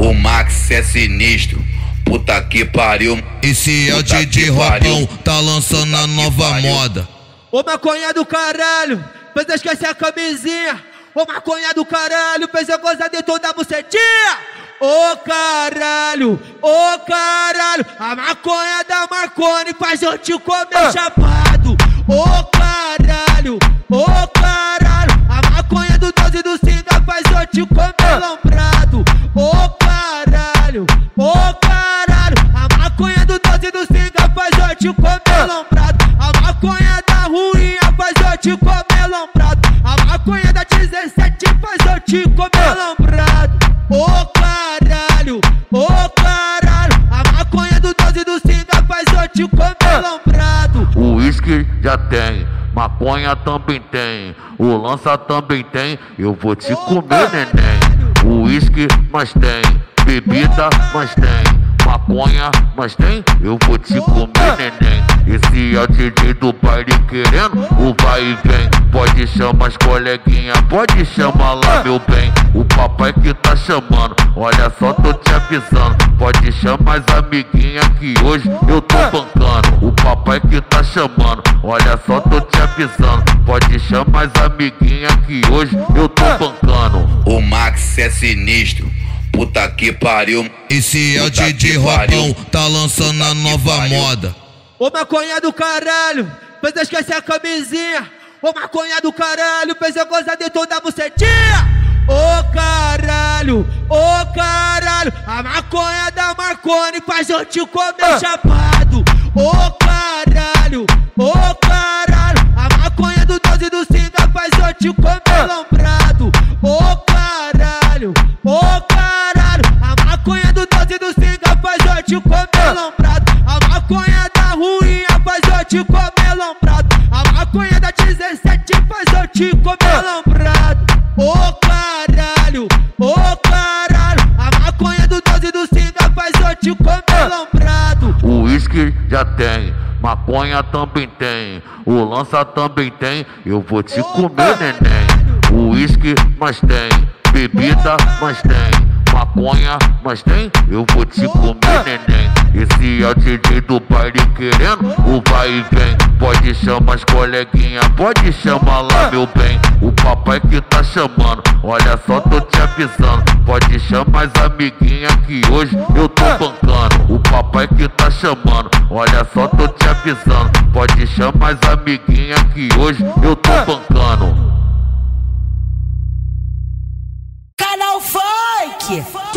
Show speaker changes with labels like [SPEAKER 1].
[SPEAKER 1] O Max é sinistro. Puta que pariu.
[SPEAKER 2] Esse é o DJ Robão, tá lançando a nova moda.
[SPEAKER 3] Ô maconha do caralho, fez eu esquecer a camisinha. Ô maconha do caralho, fez eu gozar de toda a bucetinha. Ô caralho, ô caralho, a maconha da Marconi faz eu te comer ah. chapado. Ô caralho, te comer lombrado. A maconha da ruinha faz eu te comer lombrado. A maconha da 17 faz eu te comer lombrado. Ô caralho, ô caralho, a maconha do 12 do Singa faz eu te comer lombrado.
[SPEAKER 1] O uísque já tem. Maconha também tem, o lança também tem, eu vou te comer, neném. O uísque, mas tem, bebida, mas tem maconha, mas tem, eu vou te comer. É DJ do baile querendo o vai e vem. Pode chamar as coleguinhas, pode chamar lá, meu bem. O papai que tá chamando, olha só, tô te avisando. Pode chamar as amiguinhas que hoje eu tô bancando. O papai que tá chamando, olha só, tô te avisando. Pode chamar as amiguinhas que hoje eu tô bancando. O Max é sinistro. Puta que pariu.
[SPEAKER 2] Esse é o DJ Robão, tá lançando a nova moda.
[SPEAKER 3] Ô maconha do caralho, fez eu esquecer a camisinha. Ô maconha do caralho, fez eu gozar de toda a bucetinha. Ô caralho, ô caralho, a maconha da Marconi faz eu te comer ah. chapado. Ô caralho, ô caralho, a maconha do 12 do Singa faz eu te comer ah. lombrado. Ô caralho, ô caralho, a maconha do 12 do Singa faz eu te comer lombrado. A maconha te comer lombrado. A maconha da 17 faz eu te comer lombrado. Ô caralho, ô caralho, a maconha do 12 do Singa faz eu te comer lombrado.
[SPEAKER 1] O uísque já tem. Maconha também tem, o lança também tem, eu vou te comer, neném. O uísque, mas tem, bebida, mas tem, maconha, mas tem, eu vou te comer, neném. É o DJ do baile querendo o vai e vem. Pode chamar as coleguinhas, pode chamar lá, meu bem. O papai que tá chamando, olha só, tô te avisando. Pode chamar as amiguinhas que hoje eu tô bancando. O papai que tá chamando, olha só, tô te avisando. Pode chamar as amiguinhas que hoje eu tô bancando.
[SPEAKER 4] Canal Funk!